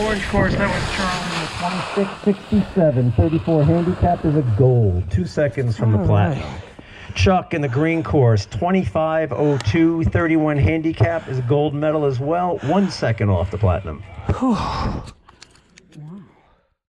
Orange course, that was Charlie. 2667, 34 handicap is a gold. Two seconds from the All platinum. Chuck in the green course, 2502, 31 handicap is a gold medal as well. One second off the platinum.